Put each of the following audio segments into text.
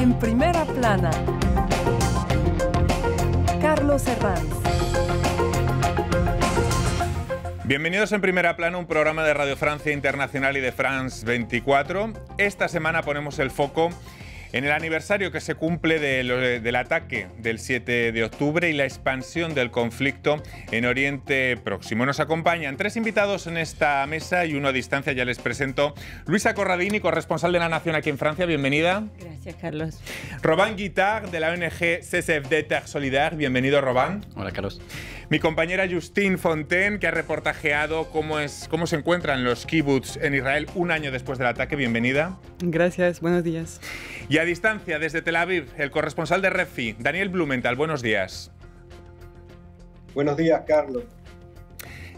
En primera plana, Carlos Herranz. Bienvenidos en Primera Plana, un programa de Radio Francia Internacional y de France 24. Esta semana ponemos el foco en el aniversario que se cumple del ataque del 7 de octubre y la expansión del conflicto en Oriente Próximo. Nos acompañan tres invitados en esta mesa y uno a distancia, ya les presento. Luisa Corradini, corresponsal de La Nación aquí en Francia, bienvenida. Gracias, Carlos. Robán Guitard, de la ONG CCFD Terre Solidaire, bienvenido, Robán. Hola, Carlos. Mi compañera Justine Fontaine, que ha reportajeado cómo, es, cómo se encuentran los kibbutz en Israel un año después del ataque. Bienvenida. Gracias, buenos días. Y a distancia, desde Tel Aviv, el corresponsal de Refi, Daniel Blumenthal. Buenos días. Buenos días, Carlos.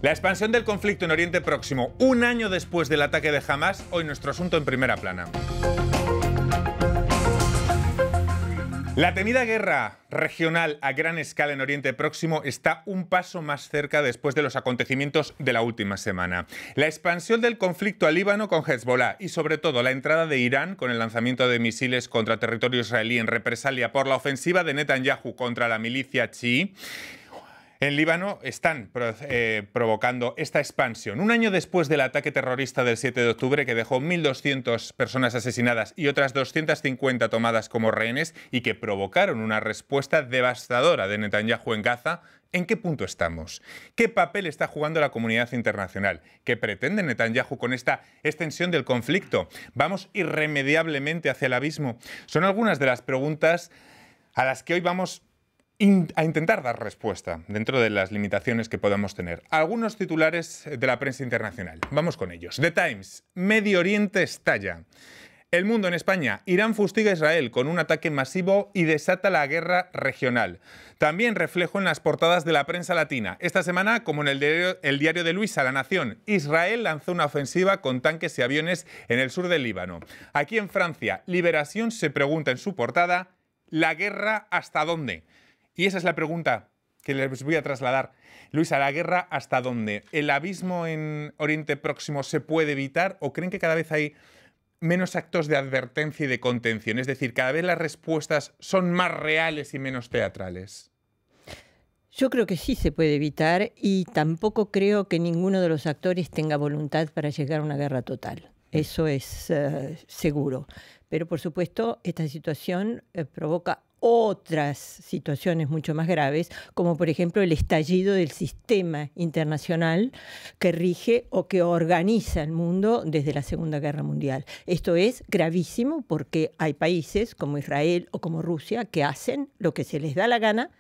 La expansión del conflicto en Oriente Próximo, un año después del ataque de Hamas, hoy nuestro asunto en primera plana. La temida guerra regional a gran escala en Oriente Próximo está un paso más cerca después de los acontecimientos de la última semana. La expansión del conflicto al Líbano con Hezbollah y sobre todo la entrada de Irán con el lanzamiento de misiles contra territorio israelí en represalia por la ofensiva de Netanyahu contra la milicia chií en Líbano están eh, provocando esta expansión. Un año después del ataque terrorista del 7 de octubre que dejó 1.200 personas asesinadas y otras 250 tomadas como rehenes y que provocaron una respuesta devastadora de Netanyahu en Gaza, ¿En qué punto estamos? ¿Qué papel está jugando la comunidad internacional? ¿Qué pretende Netanyahu con esta extensión del conflicto? ¿Vamos irremediablemente hacia el abismo? Son algunas de las preguntas a las que hoy vamos a intentar dar respuesta dentro de las limitaciones que podamos tener. Algunos titulares de la prensa internacional. Vamos con ellos. The Times. Medio Oriente estalla. El mundo en España. Irán fustiga a Israel con un ataque masivo y desata la guerra regional. También reflejo en las portadas de la prensa latina. Esta semana, como en el diario, el diario de Luisa, La Nación, Israel lanzó una ofensiva con tanques y aviones en el sur del Líbano. Aquí en Francia, Liberación se pregunta en su portada, ¿la guerra hasta dónde? Y esa es la pregunta que les voy a trasladar. Luisa, ¿la guerra hasta dónde? ¿El abismo en Oriente Próximo se puede evitar o creen que cada vez hay menos actos de advertencia y de contención? Es decir, cada vez las respuestas son más reales y menos teatrales. Yo creo que sí se puede evitar y tampoco creo que ninguno de los actores tenga voluntad para llegar a una guerra total. Eso es eh, seguro. Pero por supuesto, esta situación eh, provoca otras situaciones mucho más graves, como por ejemplo el estallido del sistema internacional que rige o que organiza el mundo desde la Segunda Guerra Mundial. Esto es gravísimo porque hay países como Israel o como Rusia que hacen lo que se les da la gana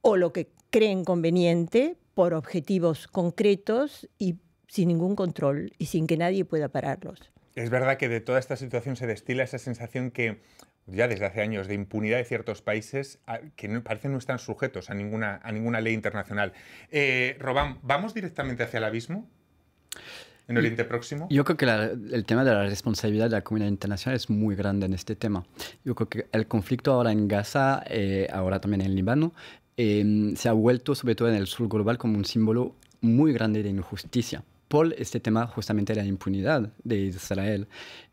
o lo que creen conveniente por objetivos concretos y sin ningún control y sin que nadie pueda pararlos. Es verdad que de toda esta situación se destila esa sensación que ya desde hace años de impunidad de ciertos países que no, parecen no están sujetos a ninguna, a ninguna ley internacional. Eh, Robán, ¿vamos directamente hacia el abismo? en Oriente Próximo? Yo creo que el tema de la responsabilidad de la comunidad internacional es muy grande en este tema. Yo creo que el conflicto ahora en Gaza, eh, ahora también en Líbano, eh, se ha vuelto, sobre todo en el sur global, como un símbolo muy grande de injusticia por este tema justamente de la impunidad de Israel.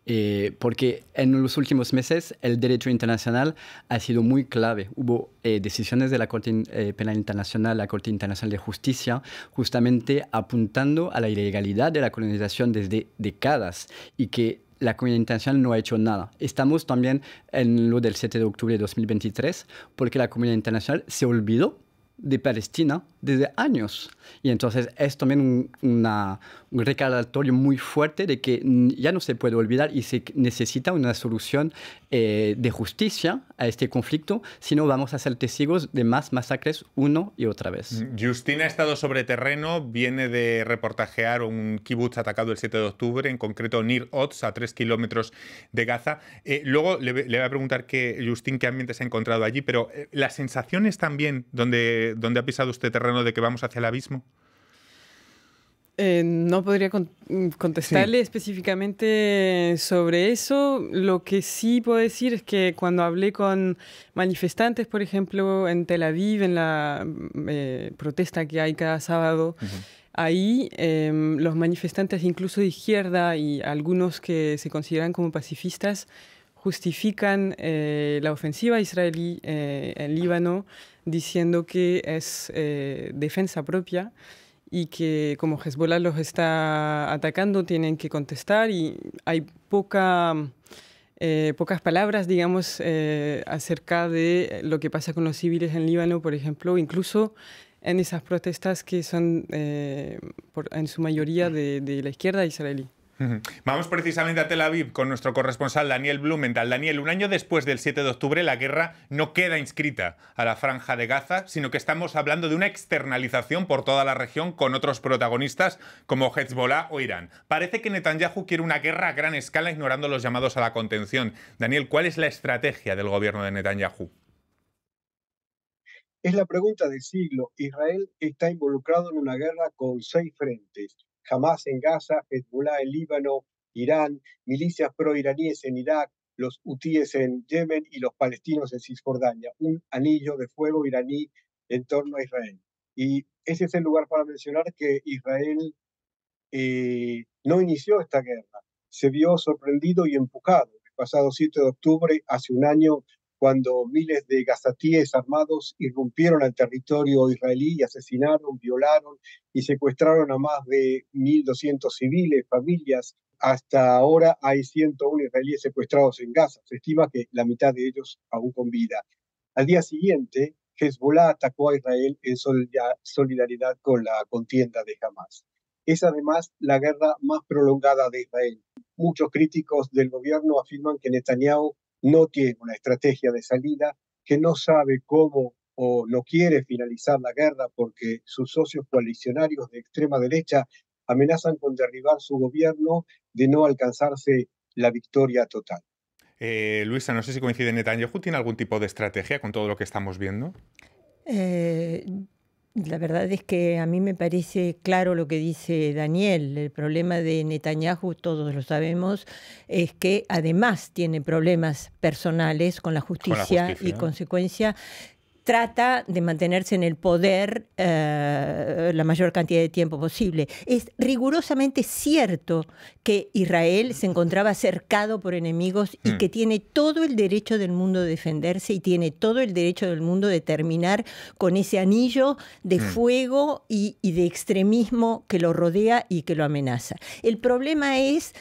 Eh, porque en los últimos meses el derecho internacional ha sido muy clave. Hubo eh, decisiones de la Corte eh, Penal Internacional, la Corte Internacional de Justicia, justamente apuntando a la ilegalidad de la colonización desde décadas y que la comunidad internacional no ha hecho nada. Estamos también en lo del 7 de octubre de 2023 porque la comunidad internacional se olvidó de Palestina desde años. Y entonces es también un, una, un recordatorio muy fuerte de que ya no se puede olvidar y se necesita una solución eh, de justicia a este conflicto, si no vamos a ser testigos de más masacres uno y otra vez. Justina ha estado sobre terreno, viene de reportajear un kibutz atacado el 7 de octubre, en concreto Nir Oz, a 3 kilómetros de Gaza. Eh, luego le, voy a preguntar que, Justin qué ambiente se ha encontrado allí, pero eh, las sensaciones también donde, donde ha pisado usted terreno de que vamos hacia el abismo? Eh, no podría contestarle específicamente sobre eso. Lo que sí puedo decir es que cuando hablé con manifestantes, por ejemplo, en Tel Aviv, en la eh, protesta que hay cada sábado, ahí em, los manifestantes, incluso de izquierda y algunos que se consideran como pacifistas, justifican la ofensiva israelí en Líbano diciendo que es defensa propia y que como Hezbollah los está atacando tienen que contestar y hay poca, eh, pocas palabras, digamos, eh, acerca de lo que pasa con los civiles en Líbano, por ejemplo, incluso en esas protestas que son eh, en su mayoría de la izquierda israelí. Vamos precisamente a Tel Aviv con nuestro corresponsal Daniel Blumenthal. Daniel, un año después del 7 de octubre, la guerra no queda inscrita a la franja de Gaza, sino que estamos hablando de una externalización por toda la región con otros protagonistas como Hezbollah o Irán. Parece que Netanyahu quiere una guerra a gran escala ignorando los llamados a la contención. Daniel, ¿cuál es la estrategia del gobierno de Netanyahu? Es la pregunta del siglo. Israel está involucrado en una guerra con seis frentes Hamas en Gaza, Hezbollah en Líbano, Irán, milicias pro-iraníes en Irak, los hutíes en Yemen y los palestinos en Cisjordania. Un anillo de fuego iraní en torno a Israel. Y ese es el lugar para mencionar que Israel eh, no inició esta guerra. Se vio sorprendido y empujado. El pasado 7 de octubre, hace un año, cuando miles de gazatíes armados irrumpieron al territorio israelí y asesinaron, violaron y secuestraron a más de 1.200 civiles, familias. Hasta ahora hay 101 israelíes secuestrados en Gaza. Se estima que la mitad de ellos aún con vida. Al día siguiente, Hezbollah atacó a Israel en solidaridad con la contienda de Hamas. Es además la guerra más prolongada de Israel. Muchos críticos del gobierno afirman que Netanyahu no tiene una estrategia de salida, que no sabe cómo o no quiere finalizar la guerra porque sus socios coalicionarios de extrema derecha amenazan con derribar su gobierno de no alcanzarse la victoria total. Eh, Luisa, no sé si coincide Netanyahu, ¿tiene algún tipo de estrategia con todo lo que estamos viendo? Eh, la verdad es que a mí me parece claro lo que dice Daniel. El problema de Netanyahu, todos lo sabemos, es que además tiene problemas personales con la justicia, y consecuencia trata de mantenerse en el poder eh, la mayor cantidad de tiempo posible. Es rigurosamente cierto que Israel se encontraba cercado por enemigos y hmm. que tiene todo el derecho del mundo de defenderse y tiene todo el derecho del mundo de terminar con ese anillo de hmm. fuego y de extremismo que lo rodea y que lo amenaza. El problema es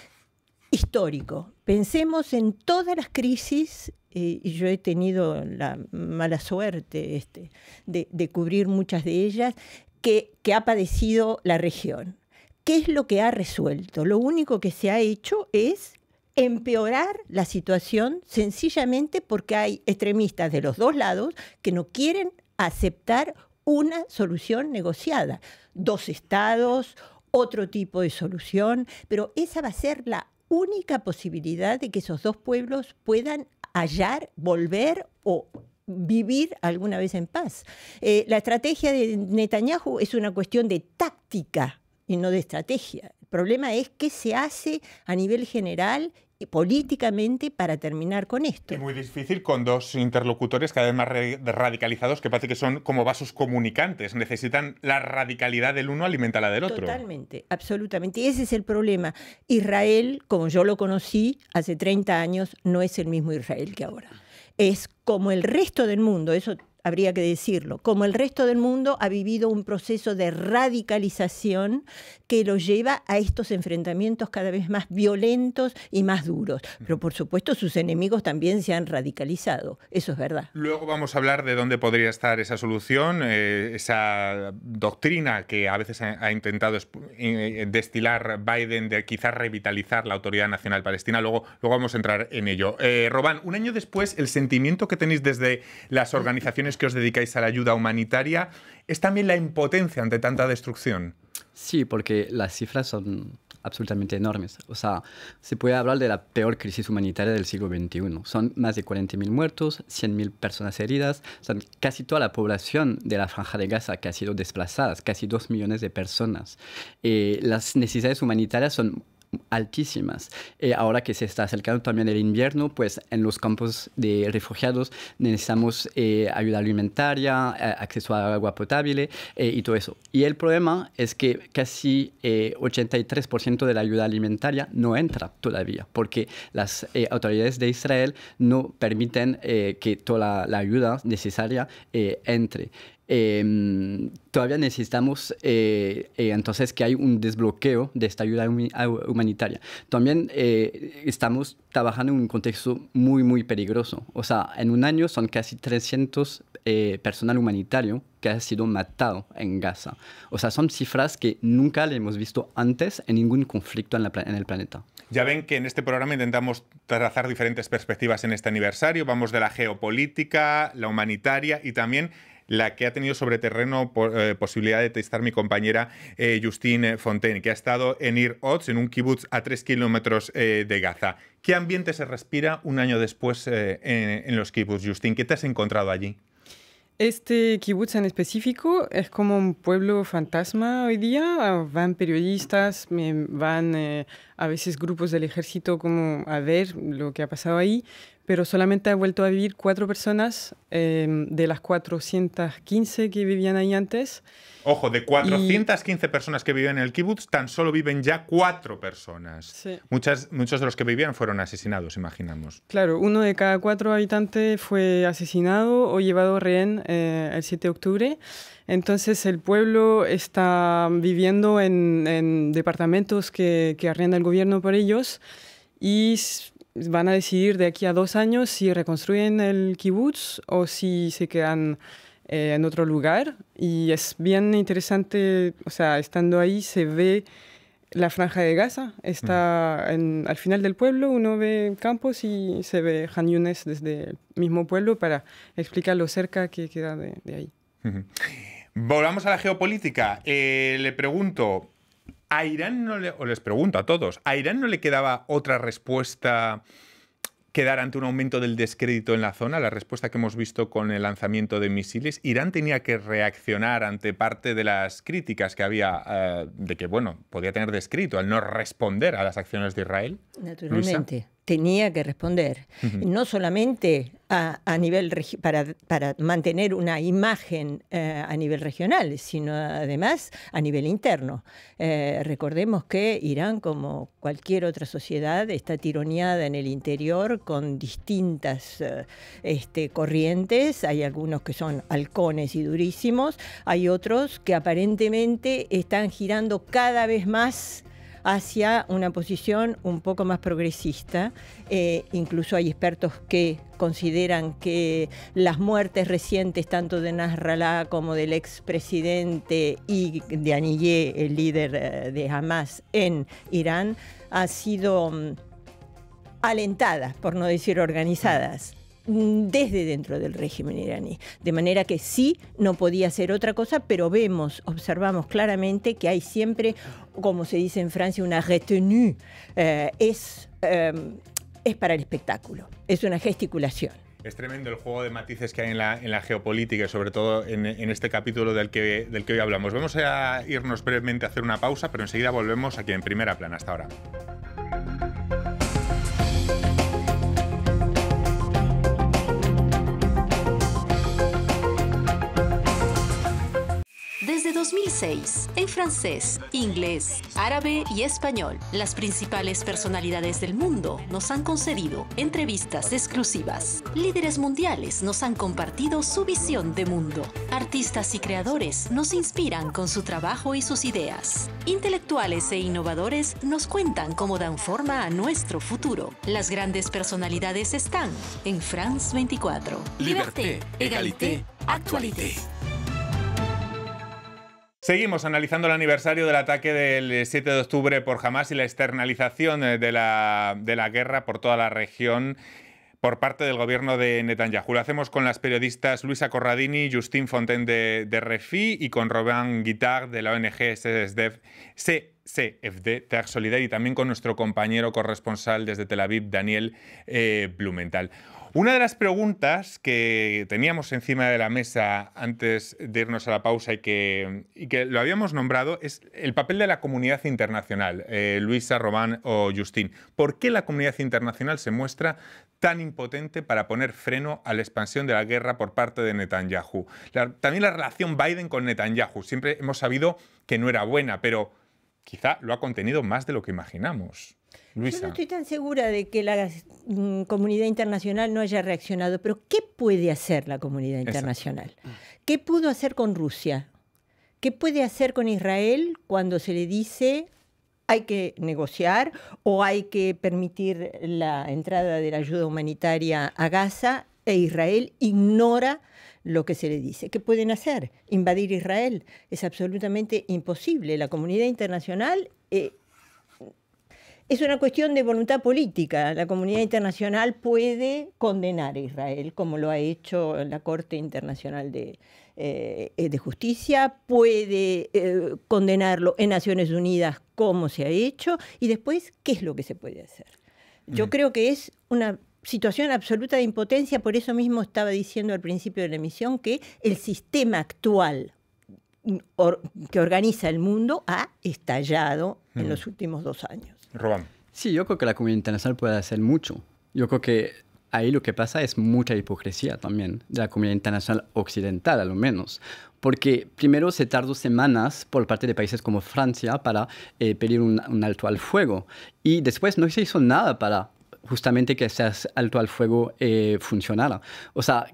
histórico. Pensemos en todas las crisis y yo he tenido la mala suerte este, de, cubrir muchas de ellas, que, que ha padecido la región. ¿Qué es lo que ha resuelto? Lo único que se ha hecho es empeorar la situación sencillamente porque hay extremistas de los dos lados que no quieren aceptar una solución negociada. Dos estados, otro tipo de solución, pero esa va a ser la única posibilidad de que esos dos pueblos puedan hallar, volver o vivir alguna vez en paz. Eh, la estrategia de Netanyahu es una cuestión de táctica y no de estrategia. El problema es qué se hace a nivel general políticamente para terminar con esto. Es muy difícil con dos interlocutores cada vez más radicalizados que parece que son como vasos comunicantes. Necesitan la radicalidad del uno alimenta la del otro. Totalmente, absolutamente. Y ese es el problema. Israel, como yo lo conocí hace 30 años, no es el mismo Israel que ahora. Es como el resto del mundo, eso habría que decirlo, como el resto del mundo ha vivido un proceso de radicalización que lo lleva a estos enfrentamientos cada vez más violentos y más duros. Pero por supuesto sus enemigos también se han radicalizado, eso es verdad. Luego vamos a hablar de dónde podría estar esa solución, eh, esa doctrina que a veces ha, intentado eh, destilar Biden de quizás revitalizar la Autoridad Nacional Palestina. Luego, luego vamos a entrar en ello. Eh, Robán, un año después, el sentimiento que tenéis desde las organizaciones que os dedicáis a la ayuda humanitaria, es también la impotencia ante tanta destrucción. Sí, porque las cifras son absolutamente enormes. O sea, se puede hablar de la peor crisis humanitaria del siglo XXI. Son más de 40.000 muertos, 100.000 personas heridas, son casi toda la población de la franja de Gaza que ha sido desplazada, casi 2 millones de personas. Eh, las necesidades humanitarias son altísimas. Eh, ahora que se está acercando también el invierno, pues en los campos de refugiados necesitamos eh, ayuda alimentaria, acceso a agua potable y todo eso. Y el problema es que casi 83% de la ayuda alimentaria no entra todavía, porque las autoridades de Israel no permiten que toda la, ayuda necesaria entre. Em, todavía necesitamos eh, eh, entonces que hay un desbloqueo de esta ayuda humanitaria. También eh, estamos trabajando en un contexto muy, muy peligroso. O sea, en un año son casi 300 personal humanitario que ha sido matado en Gaza. O sea, son cifras que nunca le hemos visto antes en ningún conflicto en, en el planeta. Ya ven que en este programa intentamos trazar diferentes perspectivas en este aniversario. Vamos de la geopolítica, la humanitaria y también la que ha tenido sobre terreno eh, posibilidad de testar mi compañera eh, Justine Fontaine, que ha estado en Ir Ots, en un kibutz a tres kilómetros eh, de Gaza. ¿Qué ambiente se respira un año después en, los kibbutz, Justine? ¿Qué te has encontrado allí? Este kibutz en específico es como un pueblo fantasma hoy día. Van periodistas, van a veces grupos del ejército como a ver lo que ha pasado ahí, pero solamente ha vuelto a vivir cuatro personas em, de las 415 que vivían ahí antes. Ojo, de 415 personas que viven en el kibbutz, tan solo viven ya cuatro personas. Muchas, muchos de los que vivían fueron asesinados, imaginamos. Claro, uno de cada cuatro habitantes fue asesinado o llevado rehén eh, el 7 de octubre. Entonces el pueblo está viviendo en, departamentos que, que arrienda el gobierno por ellos y van a decidir de aquí a dos años si reconstruyen el kibutz o si se quedan eh, en otro lugar. Y es bien interesante, o sea, estando ahí se ve la franja de Gaza. Está al final del pueblo, uno ve campos y se ve Han Yunes desde el mismo pueblo para explicar lo cerca que queda de, ahí. Volvamos a la geopolítica. Eh, le pregunto, a Irán no le, o les pregunto a todos, ¿a Irán no le quedaba otra respuesta que dar ante un aumento del descrédito en la zona? La respuesta que hemos visto con el lanzamiento de misiles. Irán tenía que reaccionar ante parte de las críticas que había eh, de que, bueno, podía tener descrito al no responder a las acciones de Israel. Naturalmente tenía que responder, no solamente a, nivel para, para, mantener una imagen eh, a nivel regional, sino además a nivel interno. Eh, recordemos que Irán, como cualquier otra sociedad, está tironeada en el interior con distintas eh, este, corrientes. Hay algunos que son halcones y durísimos, hay otros que aparentemente están girando cada vez más hacia una posición un poco más progresista. Eh, incluso hay expertos que consideran que las muertes recientes tanto de Nasrallah como del expresidente y de Aniyeh, el líder eh, de Hamas en Irán, han sido mm, alentadas, por no decir organizadas desde dentro del régimen iraní. De manera que sí, no podía ser otra cosa, pero vemos, observamos claramente que hay siempre, como se dice en Francia, una retenue. Eh, es, em, es para el espectáculo, es una gesticulación. Es tremendo el juego de matices que hay en la, en la geopolítica y sobre todo en, en, este capítulo del que, del que hoy hablamos. Vamos a irnos brevemente a hacer una pausa, pero enseguida volvemos aquí en primera plana. Hasta ahora. 2006, en francés, inglés, árabe y español, las principales personalidades del mundo nos han concedido entrevistas exclusivas. Líderes mundiales nos han compartido su visión de mundo. Artistas y creadores nos inspiran con su trabajo y sus ideas. Intelectuales e innovadores nos cuentan cómo dan forma a nuestro futuro. Las grandes personalidades están en France 24. Liberté, égalité, actualité. Seguimos analizando el aniversario del ataque del 7 de octubre por Hamas y la externalización eh, de la, de la guerra por toda la región por parte del gobierno de Netanyahu. Lo hacemos con las periodistas Luisa Corradini, Justine Fontaine de, de Refi y con Robin Guittard de la ONG CESDEF, CFD, Terre Solidaire, y también con nuestro compañero corresponsal desde Tel Aviv, Daniel eh, Blumenthal. Una de las preguntas que teníamos encima de la mesa antes de irnos a la pausa y que, que lo habíamos nombrado es el papel de la comunidad internacional, eh, Luisa, Román o Justín. ¿Por qué la comunidad internacional se muestra tan impotente para poner freno a la expansión de la guerra por parte de Netanyahu? también la relación Biden con Netanyahu. Siempre hemos sabido que no era buena, pero quizá lo ha contenido más de lo que imaginamos. Yo no estoy tan segura de que la mm, comunidad internacional no haya reaccionado, pero ¿qué puede hacer la comunidad internacional? ¿Qué pudo hacer con Rusia? ¿Qué puede hacer con Israel cuando se le dice hay que negociar o hay que permitir la entrada de la ayuda humanitaria a Gaza e Israel ignora lo que se le dice. ¿Qué pueden hacer? Invadir Israel. Es absolutamente imposible. La comunidad internacional eh, es una cuestión de voluntad política. La comunidad internacional puede condenar a Israel, como lo ha hecho la Corte Internacional de, eh, Justicia, puede eh, condenarlo en Naciones Unidas, como se ha hecho, y después, ¿qué es lo que se puede hacer? Yo mm. creo que es una situación absoluta de impotencia, por eso mismo estaba diciendo al principio de la emisión que el sistema actual que organiza el mundo ha estallado en mm. los últimos dos años. Sí, yo creo que la comunidad internacional puede hacer mucho. Yo creo que ahí lo que pasa es mucha hipocresía también de la comunidad internacional occidental, a lo menos. Porque primero se tardó semanas por parte de países como Francia para eh, pedir un, alto al fuego. Y después no se hizo nada para justamente que ese alto al fuego eh, funcionara. O sea,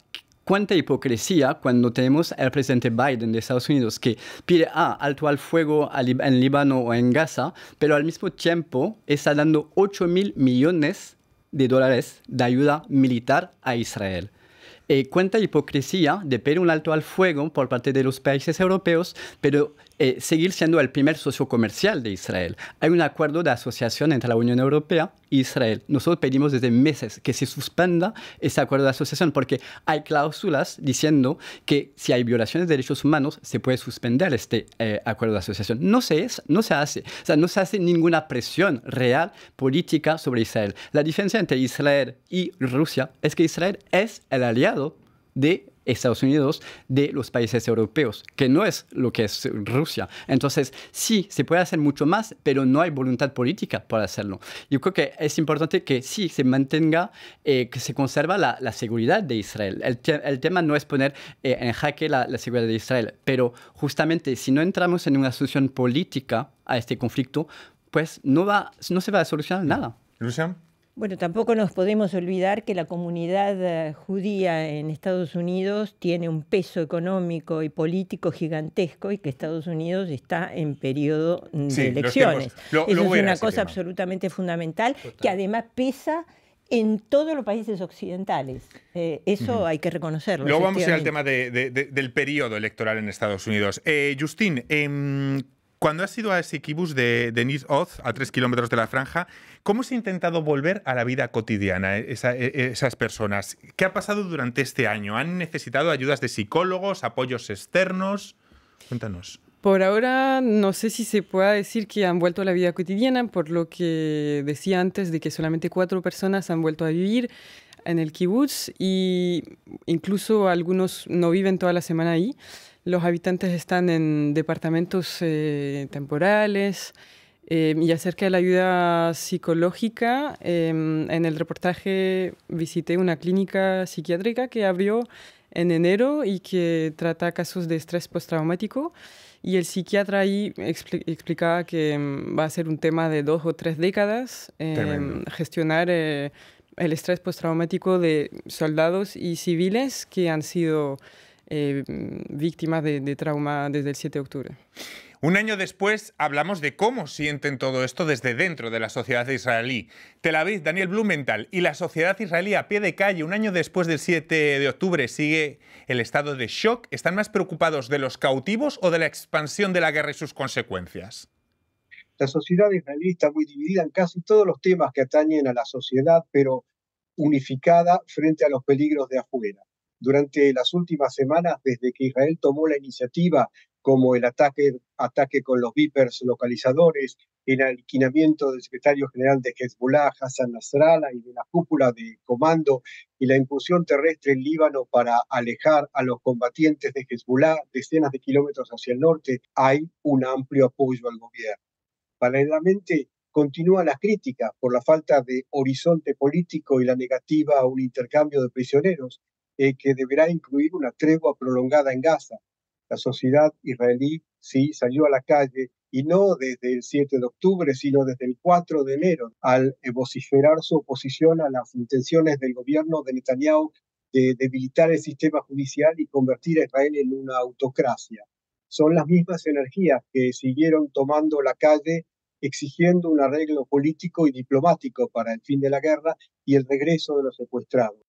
cuánta hipocresía cuando tenemos al presidente Biden de Estados Unidos que pide ah, alto al fuego en Líbano o en Gaza, pero al mismo tiempo está dando 8 mil millones de dólares de ayuda militar a Israel. Eh, cuánta hipocresía de pedir un alto al fuego por parte de los países europeos, pero eh, seguir siendo el primer socio comercial de Israel. Hay un acuerdo de asociación entre la Unión Europea e Israel. Nosotros pedimos desde meses que se suspenda ese acuerdo de asociación porque hay cláusulas diciendo que si hay violaciones de derechos humanos se puede suspender este eh, acuerdo de asociación. No se, es, no se hace. O sea, no se hace ninguna presión real política sobre Israel. La diferencia entre Israel y Rusia es que Israel es el aliado de Estados Unidos de los países europeos, que no es lo que es Rusia. Entonces, sí, se puede hacer mucho más, pero no hay voluntad política para hacerlo. Yo creo que es importante que sí se mantenga, eh, que se conserva la, seguridad de Israel. El, tema no es poner eh, en jaque la, seguridad de Israel, pero justamente si no entramos en una solución política a este conflicto, pues no, va, no se va a solucionar nada. Lucian. Bueno, tampoco nos podemos olvidar que la comunidad eh, judía en Estados Unidos tiene un peso económico y político gigantesco y que Estados Unidos está en periodo de elecciones. Eso es una cosa absolutamente fundamental que además pesa en todos los países occidentales. Eh, eso hay que reconocerlo. Luego vamos a ir al tema del periodo electoral en Estados Unidos. Eh, Justin, em, cuando has ido a ese kibus de, de Oz, a tres kilómetros de la franja, ¿cómo se ha intentado volver a la vida cotidiana e, e, esas personas? ¿Qué ha pasado durante este año? ¿Han necesitado ayudas de psicólogos, apoyos externos? Cuéntanos. Por ahora no sé si se pueda decir que han vuelto a la vida cotidiana, por lo que decía antes de que solamente cuatro personas han vuelto a vivir en el kibutz y incluso algunos no viven toda la semana ahí. Los habitantes están en departamentos eh, temporales. Eh, y acerca de la ayuda psicológica, em, en el reportaje visité una clínica psiquiátrica que abrió en enero y que trata casos de estrés postraumático. Y el psiquiatra ahí explicaba que em, va a ser un tema de dos o tres décadas em, gestionar eh, el estrés postraumático de soldados y civiles que han sido eh, víctimas de, trauma desde el 7 de octubre. Un año después hablamos de cómo sienten todo esto desde dentro de la sociedad israelí. Tel Aviv, Daniel Blumenthal y la sociedad israelí a pie de calle, un año después del 7 de octubre, sigue el estado de shock. ¿Están más preocupados de los cautivos o de la expansión de la guerra y sus consecuencias? La sociedad israelí está muy dividida en casi todos los temas que atañen a la sociedad, pero unificada frente a los peligros de afuera durante las últimas semanas, desde que Israel tomó la iniciativa como el ataque, con los Vipers localizadores, el alquinamiento del secretario general de Hezbollah, Hassan Nasrallah, y de la cúpula de comando y la incursión terrestre en Líbano para alejar a los combatientes de Hezbollah decenas de kilómetros hacia el norte, hay un amplio apoyo al gobierno. Paralelamente, continúan las críticas por la falta de horizonte político y la negativa a un intercambio de prisioneros, eh, que deberá incluir una tregua prolongada en Gaza, la sociedad israelí sí salió a la calle y no desde el 7 de octubre, sino desde el 4 de enero, al vociferar su oposición a las intenciones del gobierno de Netanyahu de debilitar el sistema judicial y convertir a Israel en una autocracia. Son las mismas energías que siguieron tomando la calle exigiendo un arreglo político y diplomático para el fin de la guerra y el regreso de los secuestrados.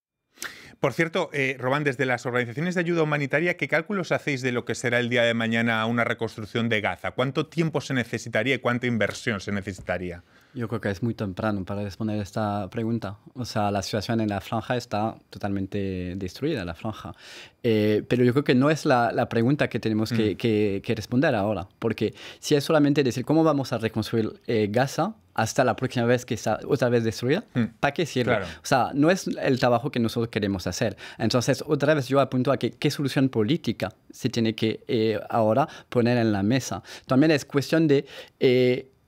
Por cierto, eh, Robán, desde las organizaciones de ayuda humanitaria, ¿qué cálculos hacéis de lo que será el día de mañana una reconstrucción de Gaza? ¿Cuánto tiempo se necesitaría y cuánta inversión se necesitaría? Yo creo que es muy temprano para responder esta pregunta. O sea, la situación en la franja está totalmente destruida, la franja. Eh, pero yo creo que no es la, la pregunta que tenemos que, mm. que, que, responder ahora, porque si es solamente decir cómo vamos a reconstruir eh, Gaza hasta la próxima vez que está otra vez destruida, mm. ¿para qué sirve? O sea, no es el trabajo que nosotros queremos hacer. Entonces, otra vez yo apunto a que qué solución política se tiene que eh, ahora poner en la mesa. También es cuestión de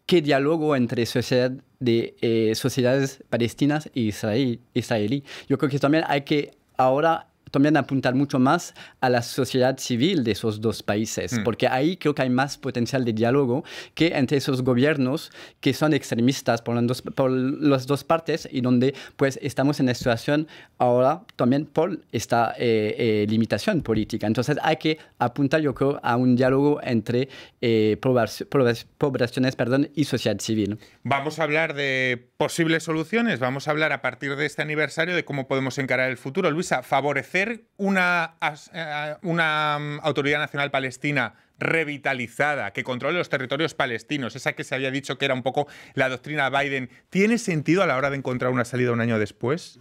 qué diálogo entre sociedad de, eh, sociedades palestinas e israelí. Yo creo que también hay que ahora también apuntar mucho más a la sociedad civil de esos dos países, mm. porque ahí creo que hay más potencial de diálogo que entre esos gobiernos que son extremistas por las dos, por las dos partes y donde pues estamos en la situación ahora también por esta eh, eh, limitación política. Entonces hay que apuntar yo creo a un diálogo entre eh, poblaciones perdón, y sociedad civil. Vamos a hablar de posibles soluciones, vamos a hablar a partir de este aniversario de cómo podemos encarar el futuro. Luisa, favorecer una, eh, una mm, autoridad nacional palestina revitalizada, que controle los territorios palestinos, esa que se había dicho que era un poco la doctrina Biden, ¿tiene sentido a la hora de encontrar una salida un año después?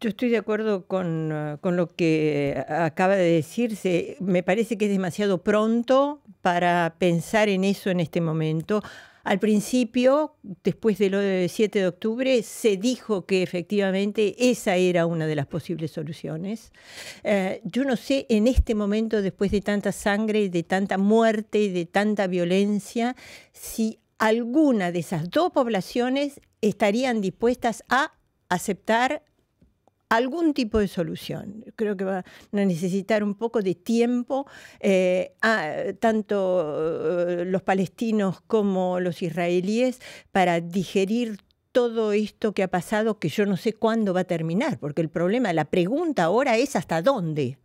Yo estoy de acuerdo con, uh, con, lo que acaba de decirse. Me parece que es demasiado pronto para pensar en eso en este momento. Al principio, después del 7 de octubre, se dijo que efectivamente esa era una de las posibles soluciones. Eh, yo no sé en este momento, después de tanta sangre, de tanta muerte, de tanta violencia, si alguna de esas dos poblaciones estarían dispuestas a aceptar algún tipo de solución. Creo que va a necesitar un poco de tiempo, eh, tanto eh, los palestinos como los israelíes, para digerir todo esto que ha pasado, que yo no sé cuándo va a terminar, porque el problema, la pregunta ahora es hasta dónde.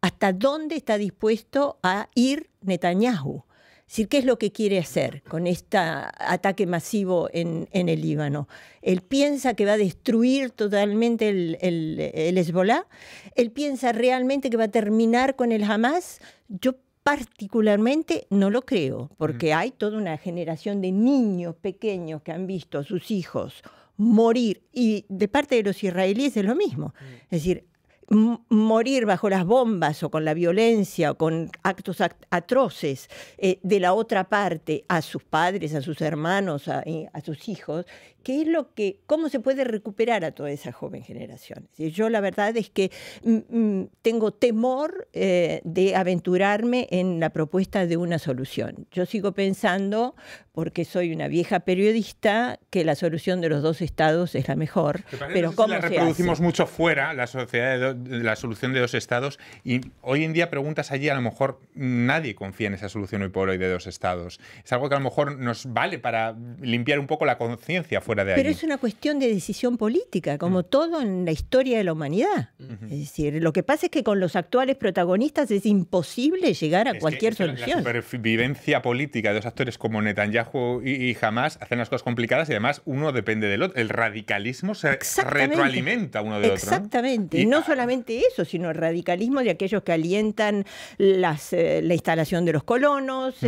¿Hasta dónde está dispuesto a ir Netanyahu? Decir, ¿qué es lo que quiere hacer con este ataque masivo en, el Líbano? Él piensa que va a destruir totalmente el, el, Hezbollah, él piensa realmente que va a terminar con el Hamas. Yo particularmente no lo creo, porque hay toda una generación de niños pequeños que han visto a sus hijos morir, y de parte de los israelíes es lo mismo. Es decir, morir bajo las bombas o con la violencia o con actos atroces eh, de la otra parte a sus padres, a sus hermanos, a, a, sus hijos, ¿qué es lo que, cómo se puede recuperar a toda esa joven generación? Yo la verdad es que mm, mm, tengo temor eh, de aventurarme en la propuesta de una solución. Yo sigo pensando, porque soy una vieja periodista, que la solución de los dos estados es la mejor. Pero ¿cómo la reproducimos mucho fuera, la, sociedad de, la solución de dos estados, y hoy en día preguntas allí, a lo mejor nadie confía en esa solución hoy por hoy de dos estados. Es algo que a lo mejor nos vale para limpiar un poco la conciencia fuera pero es una cuestión de decisión política, como mm. todo en la historia de la humanidad. Es decir, lo que pasa es que con los actuales protagonistas es imposible llegar a cualquier solución. La supervivencia política de dos actores como Netanyahu y, Hamas hacen las cosas complicadas y además uno depende del otro. El radicalismo se retroalimenta uno del otro. Exactamente. Y no solamente eso, sino el radicalismo de aquellos que alientan las, eh, la instalación de los colonos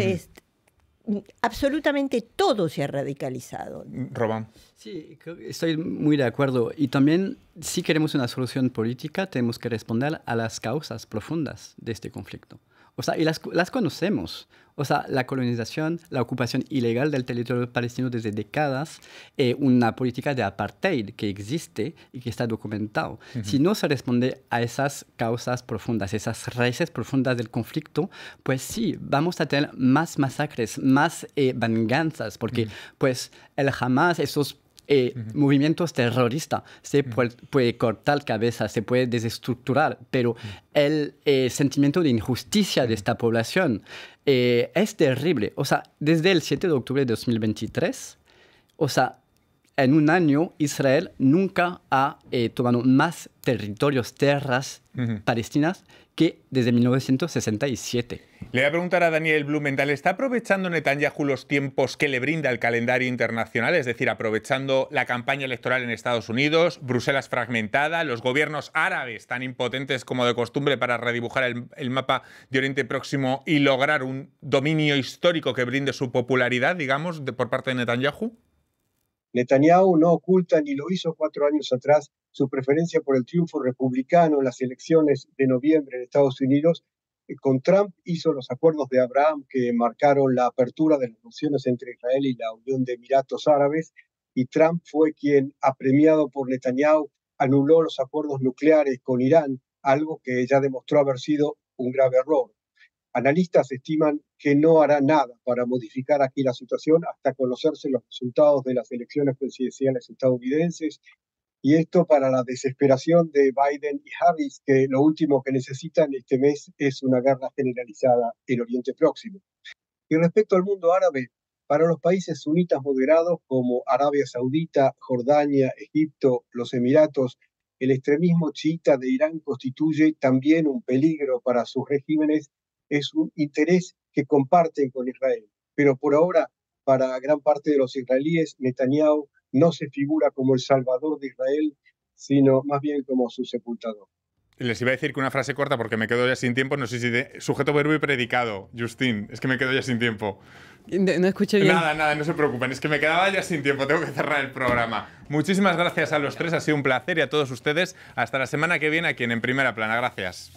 absolutamente todo se ha radicalizado. Robán. Sí, estoy muy de acuerdo. Y también, si queremos una solución política, tenemos que responder a las causas profundas de este conflicto. O sea, y las, las conocemos. O sea, la colonización, la ocupación ilegal del territorio palestino desde décadas, eh, una política de apartheid que existe y que está documentado. Si no se responde a esas causas profundas, esas raíces profundas del conflicto, pues sí, vamos a tener más masacres, más eh, venganzas, porque pues el Hamas, esos eh, movimientos terroristas. Se puede, cortar cabezas, se puede desestructurar, pero el eh, sentimiento de injusticia de esta población eh, es terrible. O sea, desde el 7 de octubre de 2023, o sea, en un año Israel nunca ha tomado más territorios, tierras palestinas que desde 1967. Le voy a preguntar a Daniel Blumenthal, ¿está aprovechando Netanyahu los tiempos que le brinda el calendario internacional? Es decir, aprovechando la campaña electoral en Estados Unidos, Bruselas fragmentada, los gobiernos árabes tan impotentes como de costumbre para redibujar el, mapa de Oriente Próximo y lograr un dominio histórico que brinde su popularidad, digamos, por parte de Netanyahu? Netanyahu no oculta ni lo hizo cuatro años atrás su preferencia por el triunfo republicano en las elecciones de noviembre en Estados Unidos. Eh, con Trump hizo los acuerdos de Abraham que marcaron la apertura de las relaciones entre Israel y la Unión de Emiratos Árabes y Trump fue quien, apremiado por Netanyahu, anuló los acuerdos nucleares con Irán, algo que ya demostró haber sido un grave error. Analistas estiman que no hará nada para modificar aquí la situación hasta conocerse los resultados de las elecciones presidenciales estadounidenses y esto para la desesperación de Biden y Harris, que lo último que necesitan este mes es una guerra generalizada en Oriente Próximo. Y respecto al mundo árabe, para los países sunitas moderados como Arabia Saudita, Jordania, Egipto, los Emiratos, el extremismo chiita de Irán constituye también un peligro para sus regímenes, es un interés que comparten con Israel. Pero por ahora, para gran parte de los israelíes, Netanyahu no se figura como el salvador de Israel, sino más bien como su sepultador. Les iba a decir que una frase corta porque me quedo ya sin tiempo. No sé si de sujeto, verbo y predicado. Justin, es que me quedo ya sin tiempo. No, escuché bien. Nada, nada, no se preocupen. Es que me quedaba ya sin tiempo. Tengo que cerrar el programa. Muchísimas gracias a los tres. Ha sido un placer y a todos ustedes. Hasta la semana que viene aquí en En Primera Plana. Gracias.